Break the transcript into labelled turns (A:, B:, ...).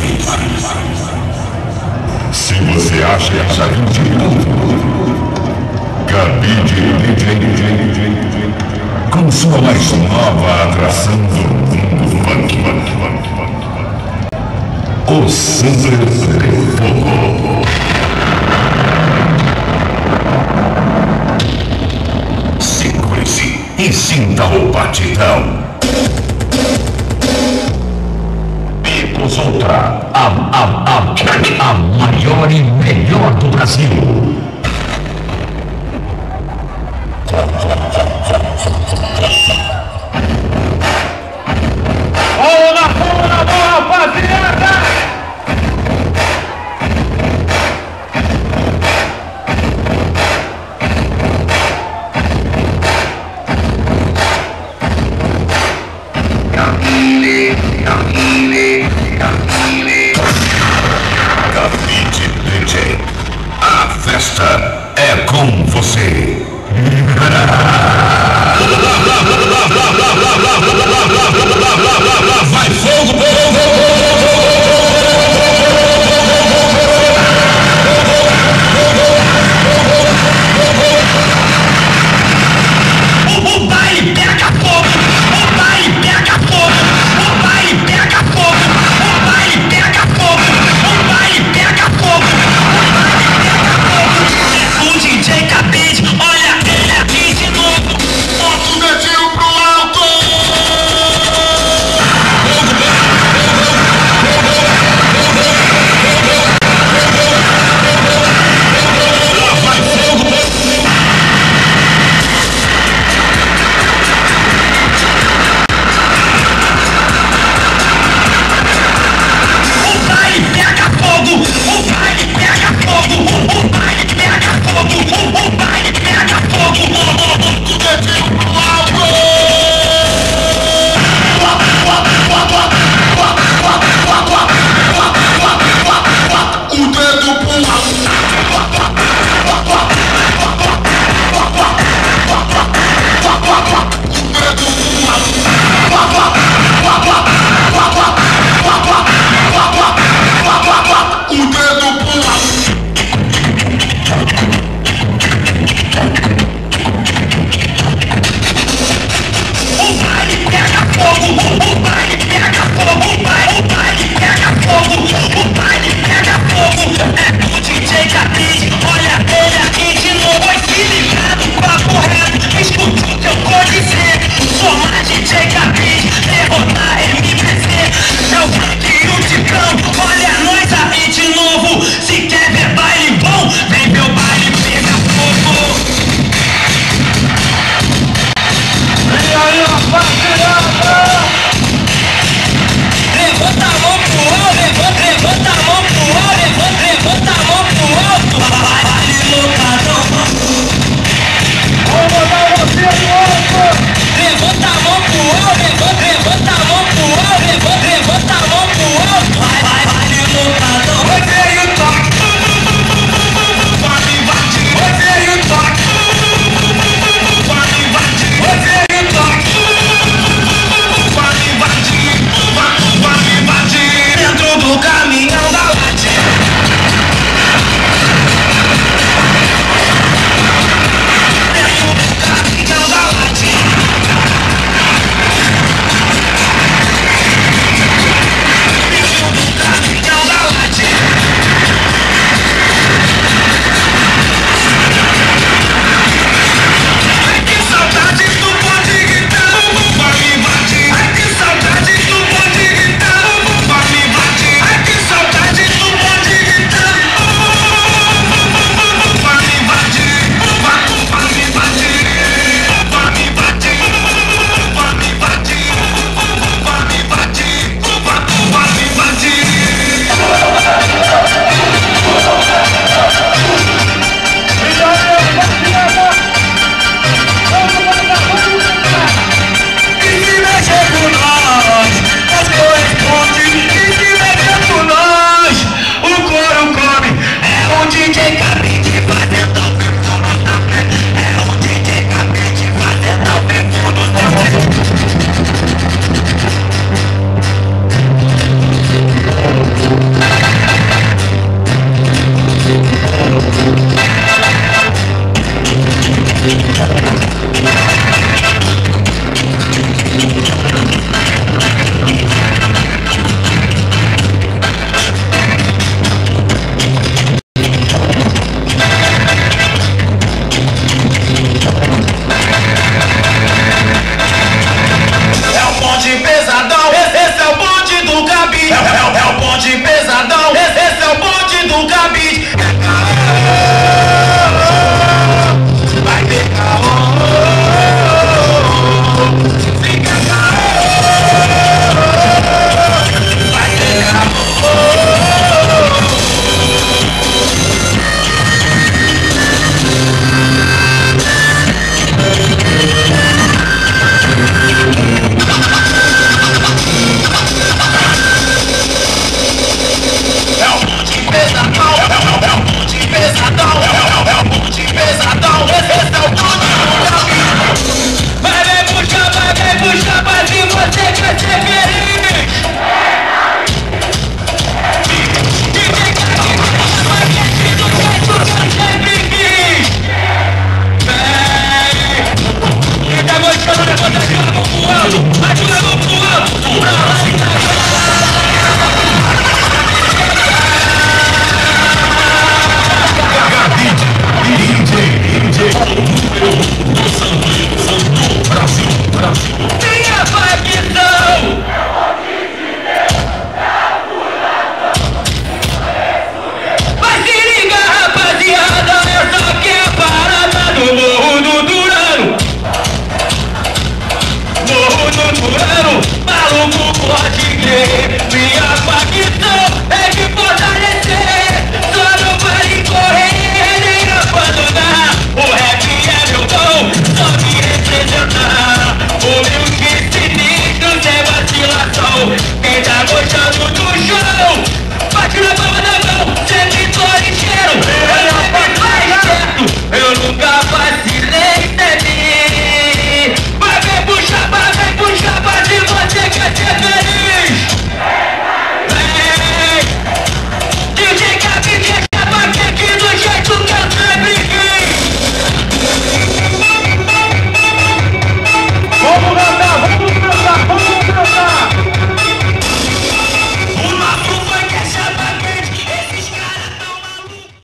A: simples. Se você acha que já de novo, Gabi DJ, DJ, com sua mais nova atração do mundo funk, funk, funk, funk. O Super Pogo. Segure-se e sinta o batidão. outra, a, a, a, a maior e melhor do Brasil. Thank you.